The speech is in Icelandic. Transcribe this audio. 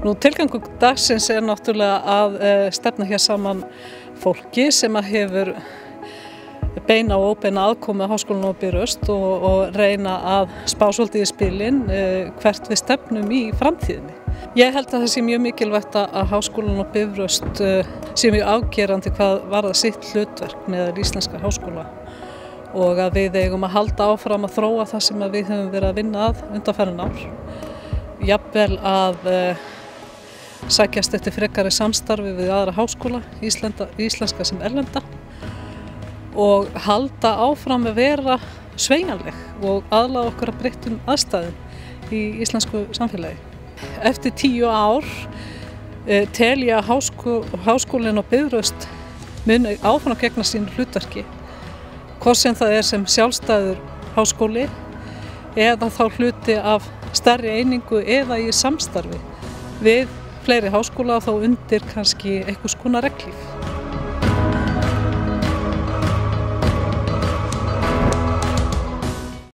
Nú tilgangu dagsins er náttúrulega að uh, stefna hér saman fólki sem að hefur beina og óbeina aðkomi að háskólan og byrjast og, og reyna að spá svolítið í spilin uh, hvert við stefnum í framtíðinni. Ég held að það sé mjög mikilvægt að háskólan og byrjast uh, sé mjög afgerandi hvað var það sitt hlutverk með íslenska háskóla og að við eigum að halda áfram að þróa það sem við höfum verið að vinna að undanferðin ár. Jafnvel að sækjast eftir frekari samstarfi við aðra háskóla, Íslanda, íslenska sem erlenda og halda áfram að vera sveigjanleg og aðlaða okkur að breyttum aðstæðum í íslensku samfélagi. Eftir tíu ár eh, tel ég að háskó, háskólinn og byðröst muni áfram að gegna sín hlutverki hvort sem það er sem sjálfstæður háskóli eða þá hluti af stærri einingu eða í samstarfi við fleiri háskóla þá undir kannski einhvers konar reglíf.